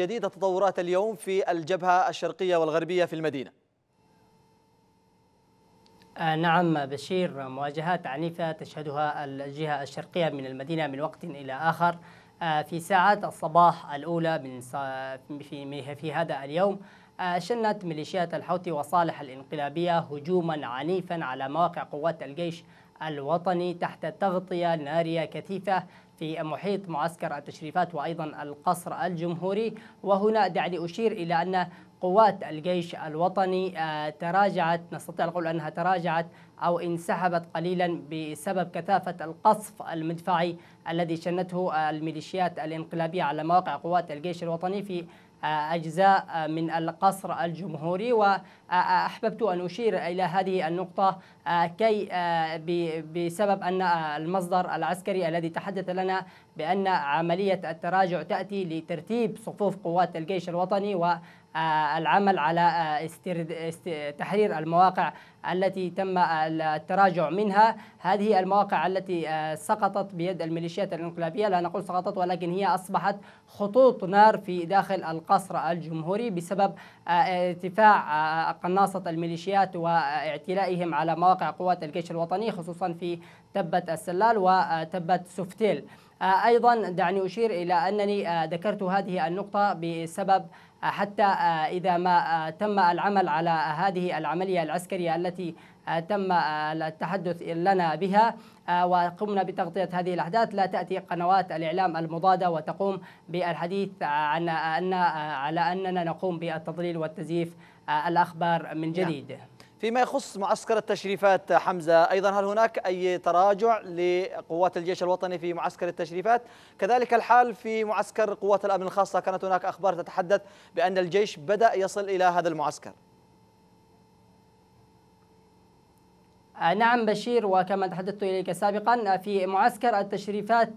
جديد تطورات اليوم في الجبهة الشرقية والغربية في المدينة. آه نعم بشير. مواجهات عنيفة تشهدها الجهة الشرقية من المدينة من وقت إلى آخر آه في ساعات الصباح الأولى من في, هذا اليوم. شنت ميليشيات الحوثي وصالح الانقلابية هجوما عنيفا على مواقع قوات الجيش الوطني تحت تغطية نارية كثيفة في محيط معسكر التشريفات وأيضا القصر الجمهوري. وهنا دعني أشير إلى أن قوات الجيش الوطني آه، تراجعت نستطيع القول أنها تراجعت أو انسحبت قليلا بسبب كثافة القصف المدفعي الذي شنته الميليشيات الانقلابية على مواقع قوات الجيش الوطني في أجزاء من القصر الجمهوري وأحببت أن أشير إلى هذه النقطة كي بسبب أن المصدر العسكري الذي تحدث لنا بأن عملية التراجع تأتي لترتيب صفوف قوات الجيش الوطني و العمل على تحرير المواقع التي تم التراجع منها. هذه المواقع التي سقطت بيد الميليشيات الإنقلابية لا نقول سقطت ولكن هي أصبحت خطوط نار في داخل القصر. الجمهوري بسبب ارتفاع قناصة الميليشيات واعتلائهم على مواقع قوات الجيش الوطني خصوصا في تبة السلال وتبة سفتيل أيضا دعني أشير إلى أنني ذكرت هذه النقطة بسبب حتى آه، إذا ما آه، تم العمل على هذه العملية العسكرية التي آه، تم التحدث لنا بها وقمنا بتغطية هذه الأحداث. لا تأتي قنوات الإعلام المضادة وتقوم بالحديث عن أن على أننا نقوم بالتضليل والتزييف الأخبار من نعم. جديد. فيما يخص معسكر التشريفات حمزة أيضا هل هناك أي تراجع لقوات الجيش الوطني في معسكر التشريفات؟ كذلك الحال في معسكر قوات الأمن الخاصة كانت هناك أخبار تتحدث بأن الجيش بدأ يصل إلى هذا المعسكر. نعم بشير وكما تحدثت إليك سابقا في معسكر التشريفات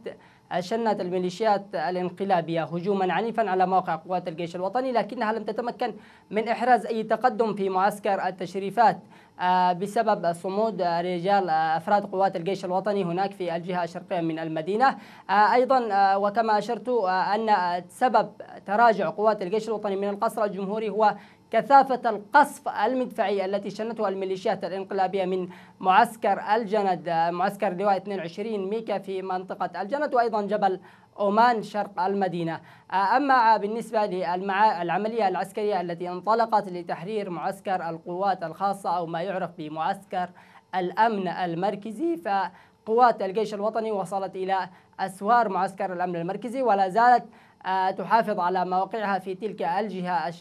شنت الميليشيات الانقلابية هجوما عنيفا على موقع قوات الجيش الوطني لكنها لم تتمكن من إحراز أي تقدم في معسكر التشريفات آه، بسبب صمود رجال آه، أفراد قوات الجيش الوطني هناك في الجهة الشرقية من المدينة. آه، أيضا وكما أشرت أن سبب تراجع قوات الجيش الوطني من القصر الجمهوري هو كثافة القصف المدفعي التي شنته الميليشيات الانقلابية من معسكر الجند معسكر لواء 22 ميكا في منطقة الجند وأيضا جبل أومان شرق المدينة. أما بالنسبة للعملية العسكرية التي انطلقت لتحرير معسكر القوات الخاصة أو ما يعرف بمعسكر الأمن المركزي فقوات الجيش الوطني وصلت إلى أسوار معسكر الأمن المركزي ولا زالت تحافظ على مواقعها في تلك الجهة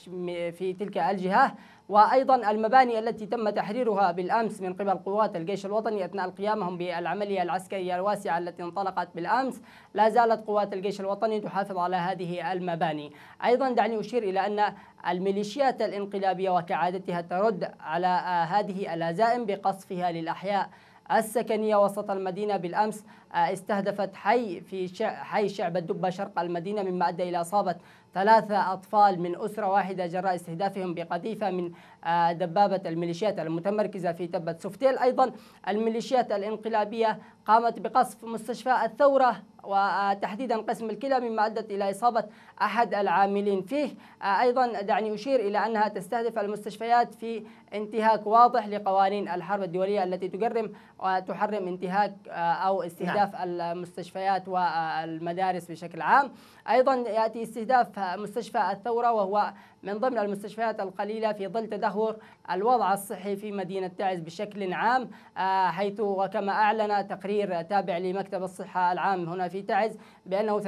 في تلك الجهة. وأيضا المباني التي تم تحريرها بالأمس من قبل قوات الجيش الوطني أثناء قيامهم بالعملية العسكرية الواسعة التي انطلقت بالأمس لا زالت قوات الجيش الوطني تحافظ على هذه المباني. أيضا دعني أشير إلى أن الميليشيات الانقلابية وكعادتها ترد على آه، هذه الهزائم بقصفها للأحياء. السكنية وسط المدينة بالأمس آه، استهدفت حي في حي شعب الدبة شرق المدينة مما أدى إلى إصابة ثلاثة أطفال من أسرة واحدة جراء استهدافهم بقذيفة من آه، دبابة الميليشيات المتمركزة في تبة سفتيل أيضا الميليشيات الانقلابية قامت بقصف مستشفى الثورة وتحديدا قسم الكلى مما أدت إلى إصابة أحد العاملين فيه. آه، أيضا دعني أشير إلى أنها تستهدف المستشفيات في انتهاك واضح لقوانين الحرب الدولية التي تجرم وتحرم انتهاك آه، أو استهداف نعم. المستشفيات والمدارس بشكل عام. أيضا يأتي استهداف مستشفى الثورة وهو من ضمن المستشفيات القليلة في ظل تدهور الوضع الصحي في مدينة تعز بشكل عام آه، حيث وكما أعلن تقرير تابع لمكتب الصحة العام هنا في تعز بأنه 30%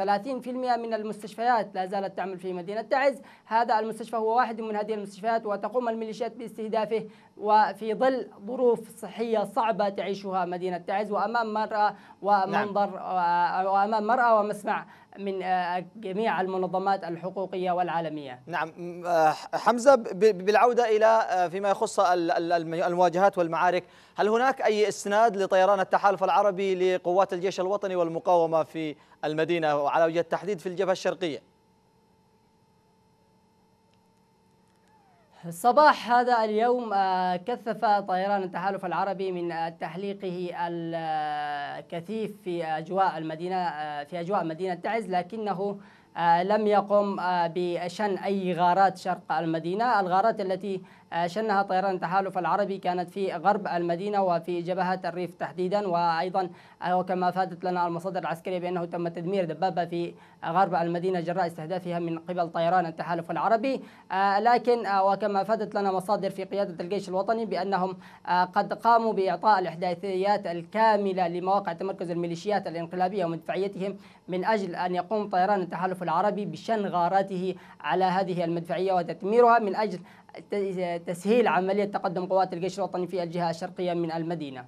من المستشفيات لا زالت تعمل في مدينة تعز هذا المستشفى هو واحد من هذه المستشفيات وتقوم الميليشيات باستهدافه وفي ظل ظروف صحية صعبة تعيشها مدينة تعز وأمام مرأة ومنظر نعم. وأمام مرأة ومسمع من جميع المنظمات الحقوقية والعالمية. نعم. حمزة بالعودة إلى فيما يخص المواجهات والمعارك هل هناك أي إسناد لطيران التحالف العربي لقوات الجيش الوطني والمقاومة في المدينة وعلى وجه التحديد في الجبهة الشرقية؟ صباح هذا اليوم آه، كثف طيران التحالف العربي من تحليقه الكثيف في أجواء المدينة آه، في أجواء مدينة تعز لكنه لم يقم بشن أي غارات شرق المدينة. الغارات التي شنها طيران التحالف العربي كانت في غرب المدينة وفي جبهات الريف تحديدا. وأيضا وكما فادت لنا المصادر العسكرية بأنه تم تدمير دبابة في غرب المدينة جراء استهدافها من قبل طيران التحالف العربي. لكن وكما فادت لنا مصادر في قيادة الجيش الوطني بأنهم قد قاموا بإعطاء الإحداثيات الكاملة لمواقع تمركز الميليشيات الانقلابية ومدفعيتهم من أجل أن يقوم طيران التحالف العربي بشن غاراته على هذه المدفعية وتدميرها من أجل تسهيل عملية تقدم قوات الجيش الوطني في الجهة الشرقية من المدينة.